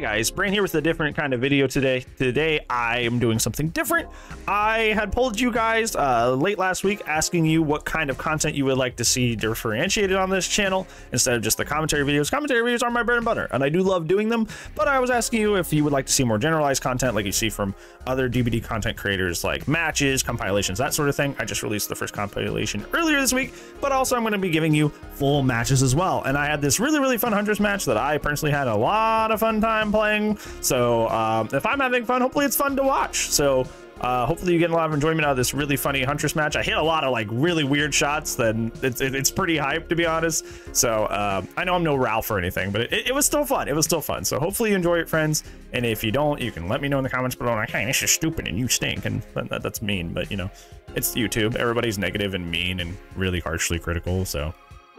guys, Brain here with a different kind of video today. Today I am doing something different. I had polled you guys uh, late last week asking you what kind of content you would like to see differentiated on this channel instead of just the commentary videos. Commentary videos are my bread and butter, and I do love doing them, but I was asking you if you would like to see more generalized content like you see from other DBD content creators like matches, compilations, that sort of thing. I just released the first compilation earlier this week, but also I'm going to be giving you full matches as well. And I had this really, really fun Huntress match that I personally had a lot of fun time playing. So um, if I'm having fun, hopefully it's fun to watch. So uh, hopefully you get a lot of enjoyment out of this really funny Huntress match. I hit a lot of like really weird shots. Then it's it's pretty hype to be honest. So uh, I know I'm no Ralph or anything, but it, it, was still fun. It was still fun. So hopefully you enjoy it, friends. And if you don't, you can let me know in the comments below. Like, hey, this is stupid and you stink, and that, that's mean. But you know, it's YouTube. Everybody's negative and mean and really harshly critical. So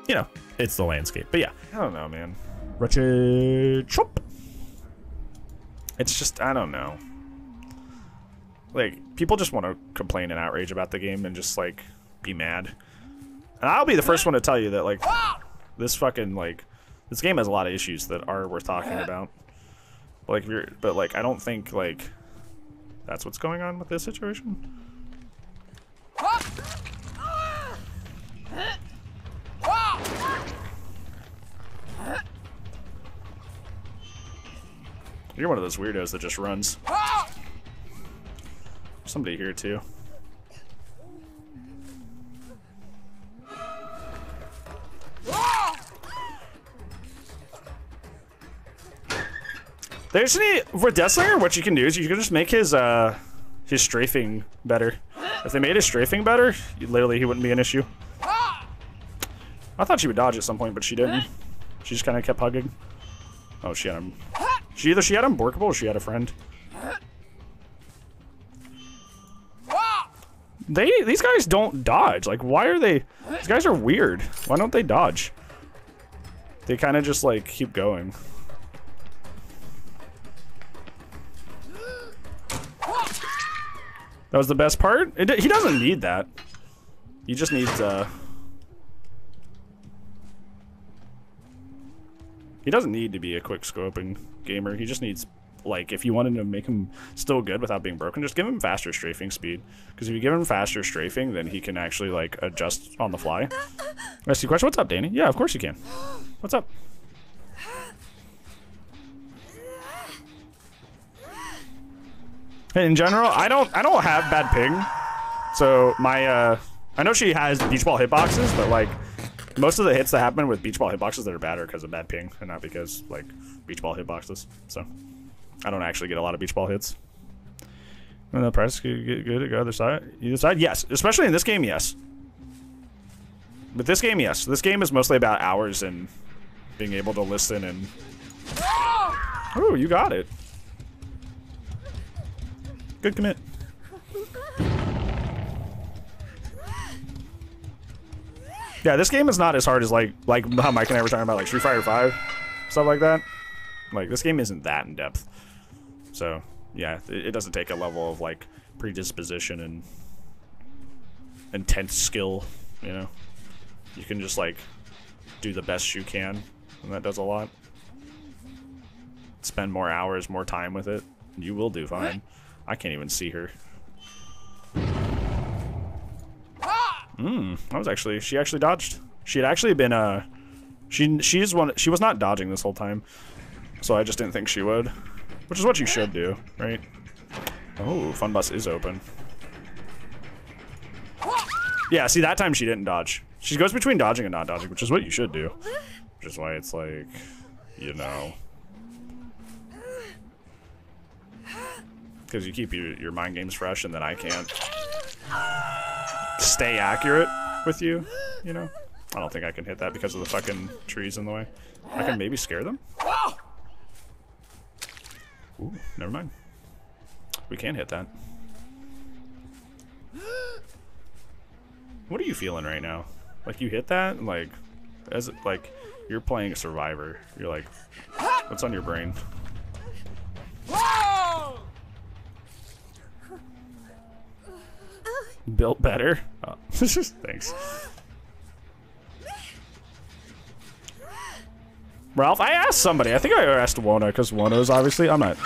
you know, it's the landscape. But yeah, I don't know, man. Wretched Shop. It's just, I don't know. Like, people just want to complain and outrage about the game and just, like, be mad. And I'll be the first one to tell you that, like, this fucking, like, this game has a lot of issues that are worth talking about. But, like, you're, but, like, I don't think, like, that's what's going on with this situation. You're one of those weirdos that just runs. Somebody here too. There's any for Deathslinger, what you can do is you can just make his uh his strafing better. If they made his strafing better, literally he wouldn't be an issue. I thought she would dodge at some point, but she didn't. She just kind of kept hugging. Oh, she had him. She either she had him workable or she had a friend. They these guys don't dodge. Like, why are they? These guys are weird. Why don't they dodge? They kind of just like keep going. That was the best part. It, he doesn't need that. He just needs uh. He doesn't need to be a quick scoping gamer. He just needs, like, if you wanted to make him still good without being broken, just give him faster strafing speed. Because if you give him faster strafing, then he can actually, like, adjust on the fly. You question. What's up, Danny? Yeah, of course you can. What's up? In general, I don't I don't have bad ping. So my uh I know she has beach ball hitboxes, but like most of the hits that happen with beach ball hitboxes that are bad are because of bad ping, and not because like beach ball hitboxes. So I don't actually get a lot of beach ball hits. And the price get good other side. Either side, yes. Especially in this game, yes. But this game, yes. This game is mostly about hours and being able to listen and. Oh, you got it. Good commit. Yeah, this game is not as hard as like like how Mike and I were talking about like Street Fighter 5, stuff like that. Like this game isn't that in depth. So yeah, it, it doesn't take a level of like predisposition and intense skill, you know. You can just like do the best you can, and that does a lot. Spend more hours, more time with it. You will do fine. I can't even see her. Hmm. That was actually she actually dodged. She had actually been uh she she's one she was not dodging this whole time. So I just didn't think she would. Which is what you should do, right? Oh, fun bus is open. Yeah, see that time she didn't dodge. She goes between dodging and not dodging, which is what you should do. Which is why it's like, you know. Because you keep your, your mind games fresh and then I can't stay accurate with you, you know? I don't think I can hit that because of the fucking trees in the way. I can maybe scare them? Ooh, never mind. We can hit that. What are you feeling right now? Like you hit that, like, as like, you're playing a survivor. You're like, what's on your brain? Built better. Oh. Thanks. Ralph, I asked somebody. I think I asked Wona because Wona's obviously. I'm not.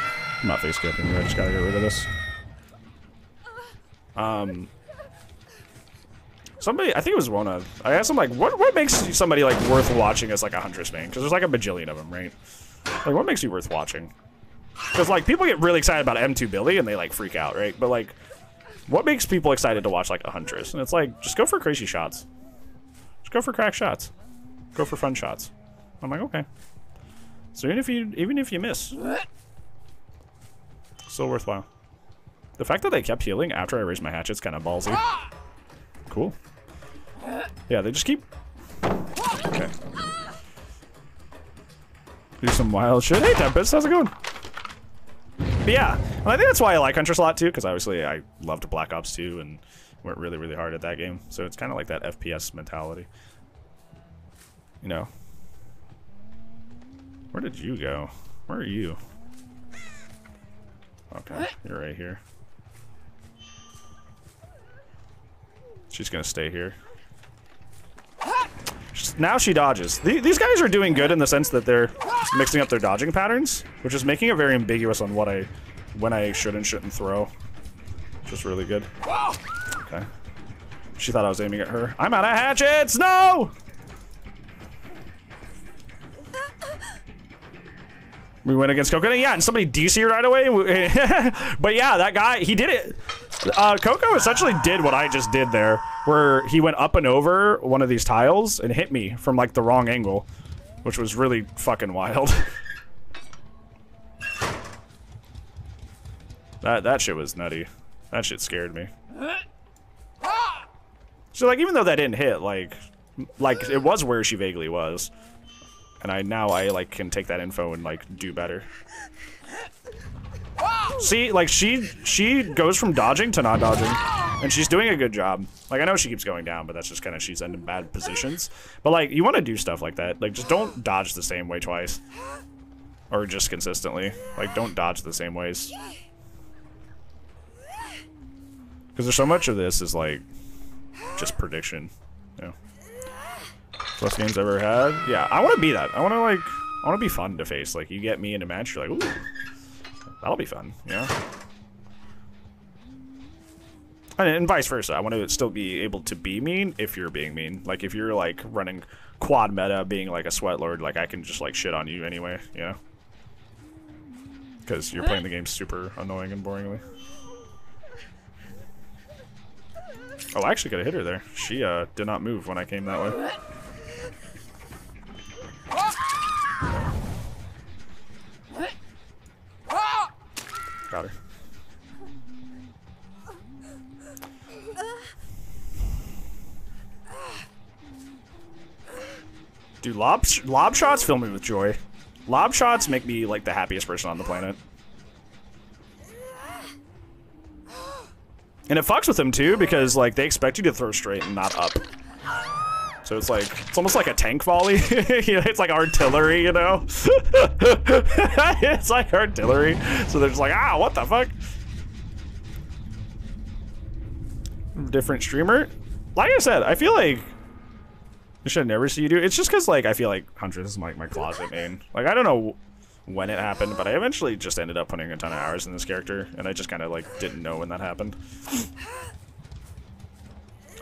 I'm not face camping. I just gotta get rid of this. Um. Somebody, I think it was Wona. I asked him like, what what makes somebody like worth watching as like a huntress main? Because there's like a bajillion of them, right? Like, what makes you worth watching? Because like people get really excited about M2 Billy and they like freak out, right? But like, what makes people excited to watch like a huntress? And it's like, just go for crazy shots. Just go for crack shots. Go for fun shots. I'm like, okay. So even if you even if you miss, still worthwhile. The fact that they kept healing after I raised my hatchet's kind of ballsy. Cool. Yeah, they just keep. Okay. Do some wild shit. Hey, Tempest, how's it going? But yeah, I think that's why I like Huntress a lot too, because obviously I loved Black Ops 2 and went really, really hard at that game. So it's kind of like that FPS mentality. You know. Where did you go? Where are you? Okay, you're right here. She's gonna stay here. Now she dodges. These guys are doing good in the sense that they're mixing up their dodging patterns, which is making it very ambiguous on what I, when I should and shouldn't throw. Which is really good. Okay. She thought I was aiming at her. I'm out of hatchets! No! We went against Coco. Yeah, and somebody DC right away. but yeah, that guy, he did it. Uh, Coco essentially did what I just did there, where he went up and over one of these tiles and hit me from like the wrong angle, which was really fucking wild. that that shit was nutty. That shit scared me. So like, even though that didn't hit, like, like it was where she vaguely was, and I now I like can take that info and like do better. See, like she she goes from dodging to not dodging, and she's doing a good job. Like I know she keeps going down, but that's just kind of she's in bad positions. But like you want to do stuff like that. Like just don't dodge the same way twice, or just consistently. Like don't dodge the same ways. Because there's so much of this is like just prediction. Know. Best games ever had. Yeah, I want to be that. I want to like I want to be fun to face. Like you get me in a match, you're like, ooh. That'll be fun, yeah. And, and vice versa. I want to still be able to be mean if you're being mean. Like if you're like running quad meta, being like a sweat lord, like I can just like shit on you anyway, you know? Because you're playing the game super annoying and boringly. Oh, I actually could have hit her there. She uh, did not move when I came that way. Got her. Dude, lob, lob shots fill me with joy. Lob shots make me like the happiest person on the planet. And it fucks with them too because like they expect you to throw straight and not up. So it's like, it's almost like a tank volley. it's like artillery, you know? it's like artillery. So they're just like, ah, what the fuck? Different streamer? Like I said, I feel like Should never see you do. It's just because like I feel like Huntress is like my closet main. Like I don't know when it happened, but I eventually just ended up putting a ton of hours in this character, and I just kind of like didn't know when that happened.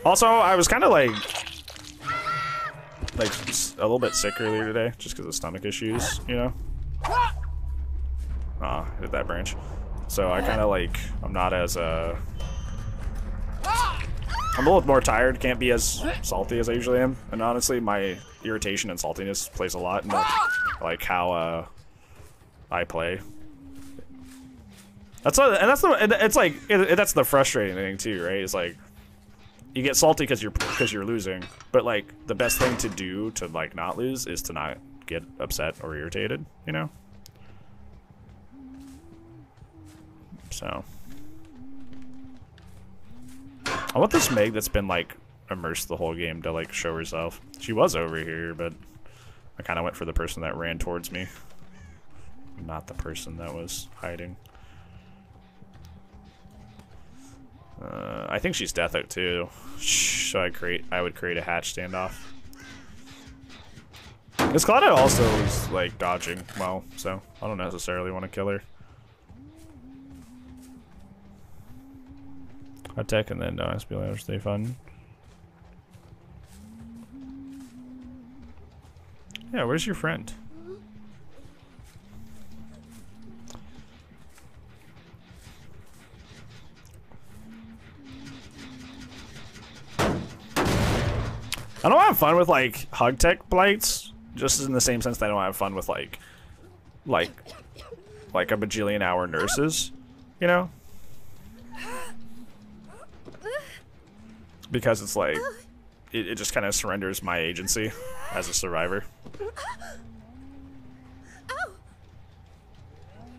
Also, I was kind of like like a little bit sick earlier today, just because of stomach issues, you know. Ah, hit that branch. So I kind of like I'm not as uh. I'm a little more tired, can't be as salty as I usually am, and honestly, my irritation and saltiness plays a lot in like, like how uh, I play. That's what, and that's the, it's like, it, that's the frustrating thing too, right? It's like, you get salty because you're because you're losing, but like the best thing to do to like not lose is to not get upset or irritated, you know. So I want this Meg that's been like immersed the whole game to like show herself. She was over here, but I kind of went for the person that ran towards me, not the person that was hiding. Uh, I think she's death out too. So I create I would create a hatch standoff. This Claudette also is like dodging well, so I don't necessarily want to kill her. Attack and then uh, SB stay fun. Yeah, where's your friend? I don't have fun with like hug tech blights, just in the same sense that I don't have fun with like, like, like a bajillion hour nurses, you know? Because it's like, it, it just kind of surrenders my agency as a survivor.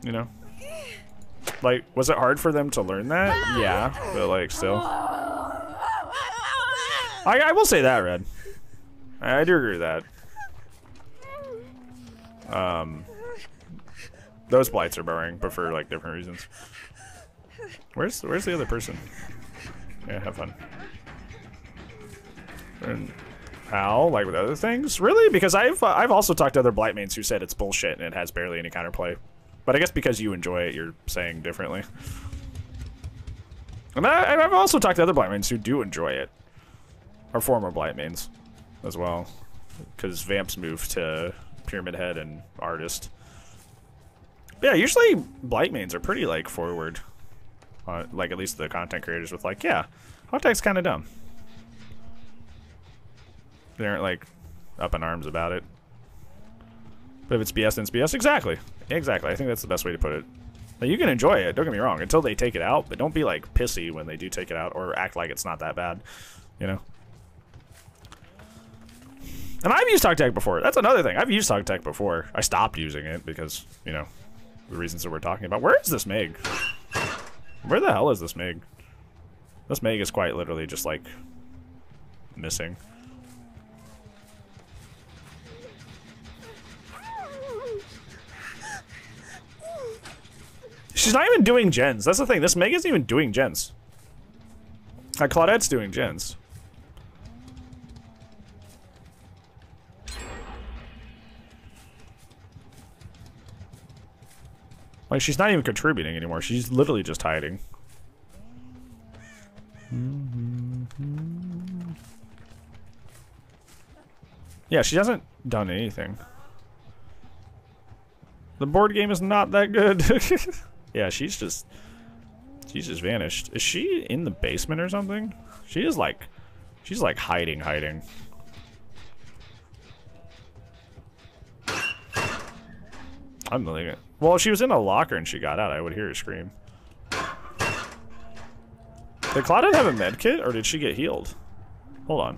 You know? Like, was it hard for them to learn that? Yeah, but like, still. I, I will say that, Red. I, I do agree with that. Um, those blights are boring, but for like different reasons. Where's Where's the other person? Yeah, have fun. And how? Like with other things? Really? Because I've uh, I've also talked to other blight mains who said it's bullshit and it has barely any counterplay. But I guess because you enjoy it, you're saying differently. And, I, I've also talked to other blight mains who do enjoy it. Or former blight mains as well. Because Vamps moved to Pyramid Head and Artist. But yeah, usually blight mains are pretty like forward. Uh, like at least the content creators with like, yeah, hot kind of dumb. They aren't like up in arms about it. But if it's BS, then it's BS. Exactly. Exactly. I think that's the best way to put it. Now, you can enjoy it, don't get me wrong, until they take it out, but don't be like pissy when they do take it out or act like it's not that bad. You know? And I've used Tech before. That's another thing. I've used Tech before. I stopped using it because, you know, the reasons that we're talking about. Where is this Meg? Where the hell is this Meg? This Meg is quite literally just like missing. She's not even doing gens. That's the thing. This Meg isn't even doing gens. Like Claudette's doing gens. Like, she's not even contributing anymore. She's literally just hiding. Yeah, she hasn't done anything. The board game is not that good. yeah, she's just... She's just vanished. Is she in the basement or something? She is like... She's like hiding, hiding. I'm believing it. Well, she was in a locker and she got out. I would hear her scream. Did Claudette have a med kit or did she get healed? Hold on.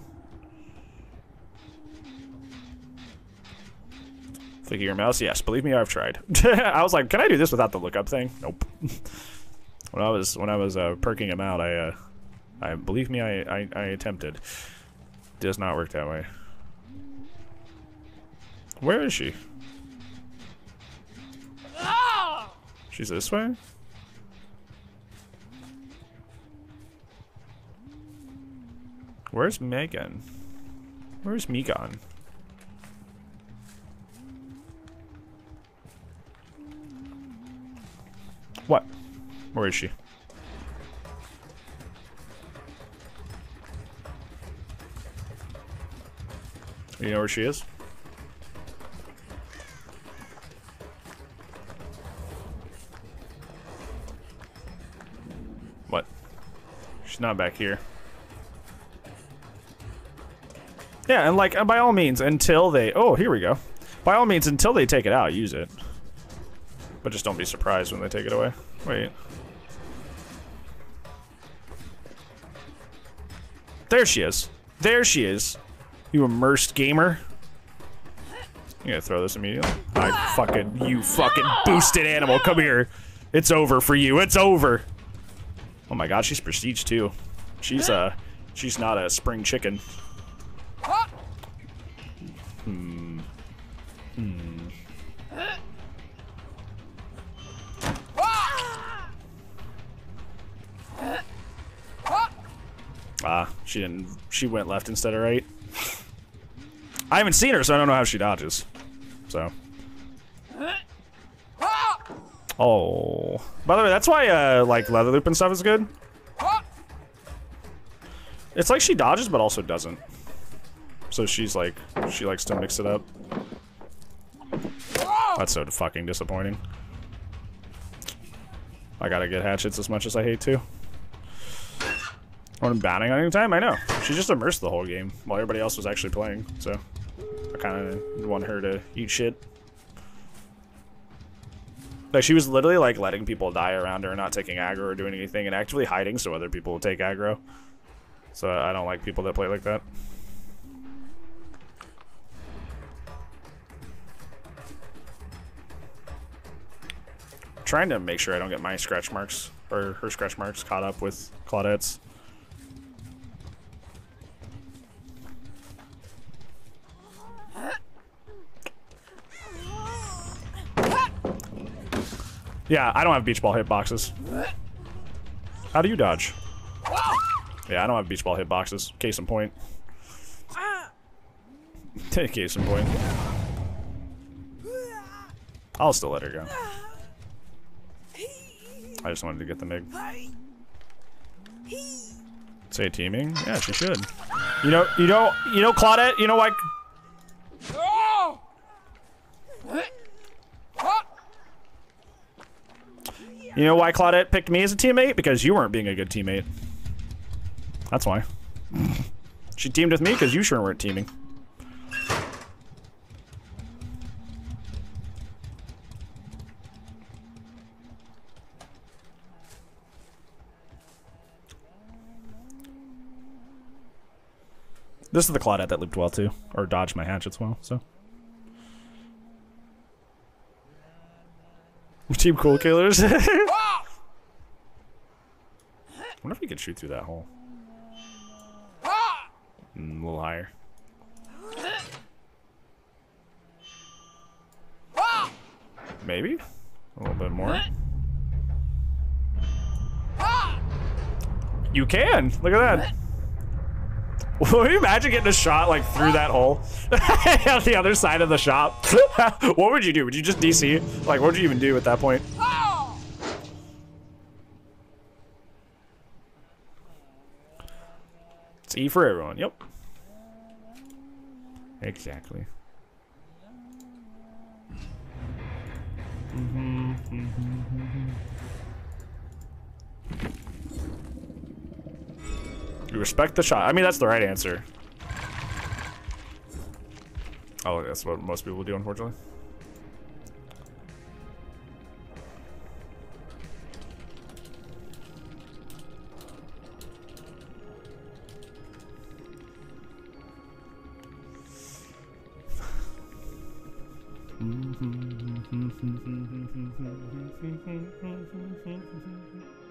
Flicky your mouse? Yes, believe me, I've tried. I was like, can I do this without the lookup thing? Nope. when I was when I was uh, perking him out, I, uh, I believe me, I, I, I attempted. Does not work that way. Where is she? Ah! She's this way? Where's Megan? Where's Megan? What? Where is she? You know where she is? What? She's not back here. Yeah, and like, by all means, until they... Oh, here we go. By all means, until they take it out, use it. But just don't be surprised when they take it away. Wait. There she is. There she is. You immersed gamer. You gotta throw this immediately. I fucking, you fucking boosted animal. Come here. It's over for you. It's over. Oh my god, she's prestige too. She's uh she's not a spring chicken. She didn't she went left instead of right. I haven't seen her, so I don't know how she dodges. So. Oh. By the way, that's why uh, like leather loop and stuff is good. It's like she dodges, but also doesn't. So she's like, she likes to mix it up. That's so fucking disappointing. I gotta get hatchets as much as I hate to. I'm batting on any time, I know. She just immersed the whole game while everybody else was actually playing, so I kind of want her to eat shit. Like she was literally like letting people die around her, not taking aggro or doing anything, and actively hiding so other people will take aggro. So I don't like people that play like that. Trying to make sure I don't get my scratch marks or her scratch marks caught up with Claudette's. Yeah, I don't have beach ball hitboxes. How do you dodge? Yeah, I don't have beach ball hitboxes. Case in point. Case in point. I'll still let her go. I just wanted to get the Meg. Say teaming? Yeah, she should. You know, you know, you know, Claudette, you know why? You know why Claudette picked me as a teammate? Because you weren't being a good teammate. That's why. She teamed with me because you sure weren't teaming. This is the Claudette that looped well too, or dodged my hatchets well, so. Team Cool Killers. I wonder if we could shoot through that hole. Mm, a little higher. Maybe? A little bit more. You can! Look at that. Will you imagine getting a shot like through that hole on the other side of the shop? what would you do? Would you just DC? Like, what would you even do at that point? It's E for everyone. Yep. Exactly. Mm-hmm, mm-hmm. You respect the shot. I mean, that's the right answer. Oh, that's what most people do, unfortunately.